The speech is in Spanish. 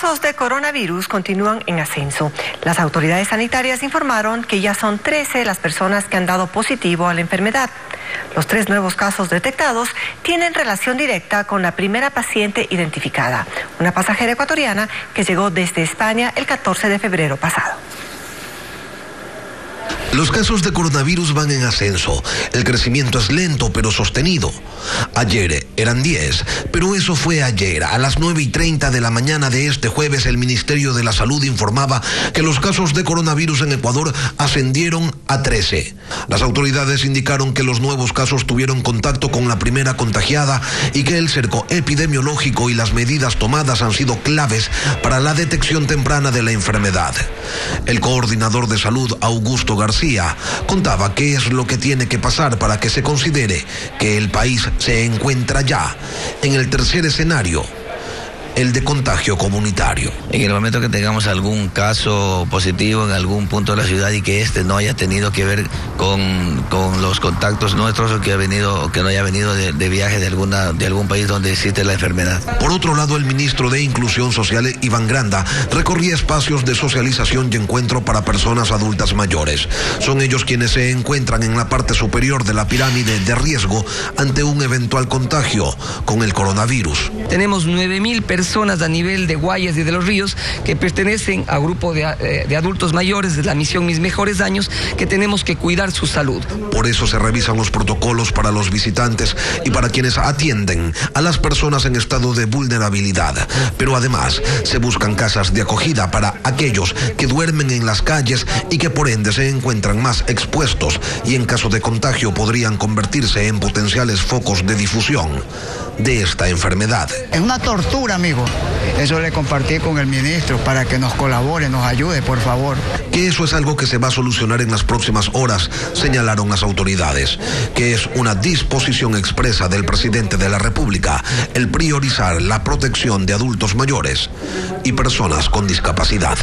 casos de coronavirus continúan en ascenso. Las autoridades sanitarias informaron que ya son 13 las personas que han dado positivo a la enfermedad. Los tres nuevos casos detectados tienen relación directa con la primera paciente identificada, una pasajera ecuatoriana que llegó desde España el 14 de febrero pasado. Los casos de coronavirus van en ascenso. El crecimiento es lento pero sostenido. Ayer eran 10, pero eso fue ayer. A las 9 y 30 de la mañana de este jueves el Ministerio de la Salud informaba que los casos de coronavirus en Ecuador ascendieron a 13. Las autoridades indicaron que los nuevos casos tuvieron contacto con la primera contagiada y que el cerco epidemiológico y las medidas tomadas han sido claves para la detección temprana de la enfermedad. El coordinador de salud, Augusto García, contaba qué es lo que tiene que pasar para que se considere que el país se encuentra ya en el tercer escenario el de contagio comunitario. En el momento que tengamos algún caso positivo en algún punto de la ciudad y que este no haya tenido que ver con, con los contactos nuestros o que, ha venido, que no haya venido de, de, viaje de, alguna, de algún país donde existe la enfermedad. Por otro lado, el ministro de Inclusión Social, Iván Granda, recorría espacios de socialización y encuentro para personas adultas mayores. Son ellos quienes se encuentran en la parte superior de la pirámide de riesgo ante un eventual contagio con el coronavirus. Tenemos 9.000 personas personas a nivel de Guayas y de los Ríos que pertenecen a grupo de, eh, de, adultos mayores de la misión Mis Mejores Años que tenemos que cuidar su salud. Por eso se revisan los protocolos para los visitantes y para quienes atienden a las personas en estado de vulnerabilidad. Pero además se buscan casas de acogida para aquellos que duermen en las calles y que por ende se encuentran más expuestos y en caso de contagio podrían convertirse en potenciales focos de difusión de esta enfermedad. Es una tortura, amigo. Eso le compartí con el ministro para que nos colabore, nos ayude, por favor. Que eso es algo que se va a solucionar en las próximas horas, señalaron las autoridades. Que es una disposición expresa del presidente de la República el priorizar la protección de adultos mayores y personas con discapacidad.